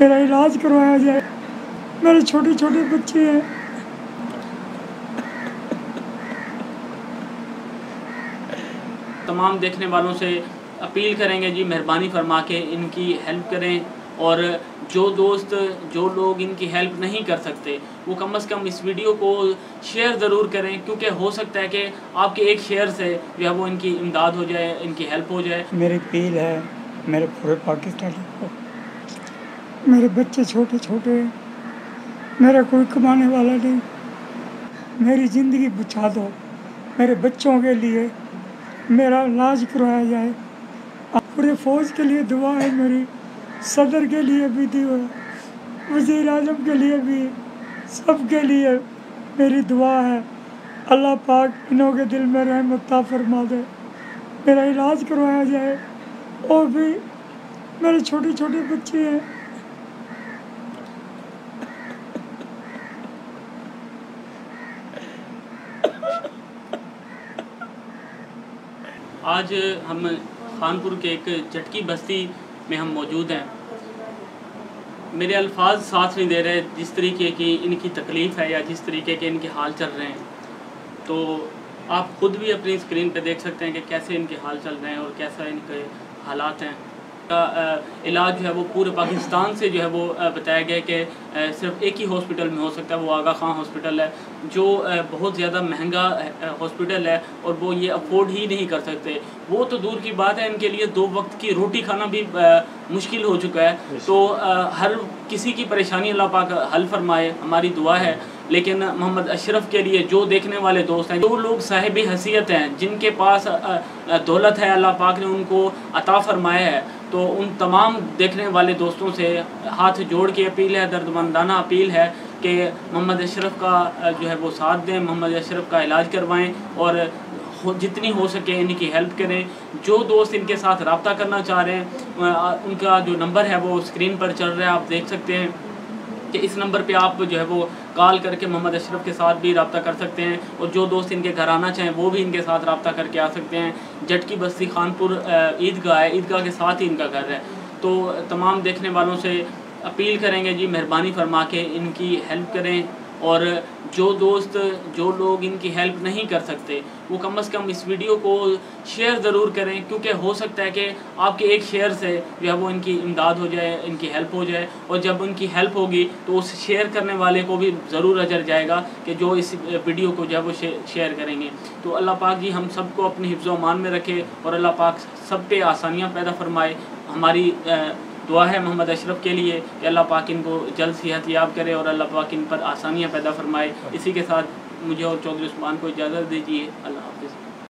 मेरा इलाज करवाया जाए। मेरे छोटे छोटे बच्चे हैं। तमाम देखने वालों से अपील करेंगे जी मेहरबानी फरमा के इनकी हेल्प करें और जो दोस्त जो लोग इनकी हेल्प नहीं कर सकते वो कम अज़ कम इस वीडियो को शेयर ज़रूर करें क्योंकि हो सकता है कि आपके एक शेयर से जो है वो इनकी इमदाद हो जाए इनकी हेल्प हो जाए। मेरी अपील है मेरे पूरे पाकिस्तान को मेरे बच्चे छोटे छोटे हैं मेरा कोई कमाने वाला नहीं। मेरी ज़िंदगी बचा दो, मेरे बच्चों के लिए मेरा इलाज करवाया जाए। पूरे फौज के लिए दुआ है, मेरी सदर के लिए भी दुआ वज़ीर अजम के लिए भी सबके लिए मेरी दुआ है। अल्लाह पाक इन्हों के दिल में रहमत फरमा दे। मेरा इलाज करवाया जाए और भी मेरे छोटे छोटे बच्चे हैं आज हम खानपुर के एक चटकी बस्ती में हम मौजूद हैं। मेरे अल्फाज साथ नहीं दे रहे जिस तरीके की इनकी तकलीफ़ है या जिस तरीके के इनके हाल चल रहे हैं। तो आप ख़ुद भी अपनी स्क्रीन पर देख सकते हैं कि कैसे इनके हाल चल रहे हैं और कैसा इनके हालात हैं। का इलाज जो है वो पूरे पाकिस्तान से जो है वो बताया गया कि सिर्फ़ एक ही हॉस्पिटल में हो सकता है, वो आगा खां हॉस्पिटल है, जो बहुत ज़्यादा महँगा हॉस्पिटल है और वो ये अफोर्ड ही नहीं कर सकते। वो तो दूर की बात है, इनके लिए दो वक्त की रोटी खाना भी मुश्किल हो चुका है। तो हर किसी की परेशानी अल्लाह पाक हल फरमाए, हमारी दुआ है। लेकिन मोहम्मद अशरफ के लिए जो देखने वाले दोस्त हैं, जो लोग साहिब हैसियत हैं, जिनके पास दौलत है, अल्लाह पाक ने उनको अता फरमाया है तो उन तमाम देखने वाले दोस्तों से हाथ जोड़ के अपील है दर्दमंदाना अपील है कि मोहम्मद अशरफ का जो है वो साथ दें, मोहम्मद अशरफ का इलाज करवाएँ और जितनी हो सके इनकी हेल्प करें। जो दोस्त इनके साथ रबता करना चाह रहे हैं उनका जो नंबर है वो स्क्रीन पर चल रहा है, आप देख सकते हैं। कि इस नंबर पे आप जो है वो कॉल करके मोहम्मद अशरफ के साथ भी रबता कर सकते हैं और जो दोस्त इनके घर आना चाहें वो भी इनके साथ रबता करके आ सकते हैं। जटकी बस्ती खानपुर ईदगाह है, ईदगाह के साथ ही इनका घर है। तो तमाम देखने वालों से अपील करेंगे जी, मेहरबानी फरमा के इनकी हेल्प करें। और जो दोस्त, जो लोग इनकी हेल्प नहीं कर सकते, वो कम अज़ कम इस वीडियो को शेयर ज़रूर करें, क्योंकि हो सकता है कि आपके एक शेयर से जो है वो इनकी इमदाद हो जाए, इनकी हेल्प हो जाए, और जब उनकी हेल्प होगी तो उस शेयर करने वाले को भी ज़रूर अजर जाएगा कि जो इस वीडियो को जो है वो शेयर करेंगे। तो अल्लाह पाक जी हम सबको अपने हिफ्ज़ मान में रखे, और अल्लाह पाक सब पे आसानियाँ पैदा फरमाए, हमारी दुआ है मोहम्मद अशरफ के लिए कि अल्लाह पाक इनको जल्द सेहत याब करे और अल्लाह पाक इन पर आसानियाँ पैदा फरमाए। इसी के साथ मुझे और चौधरी उस्मान को इजाज़त दीजिए। अल्लाह हाफिज़।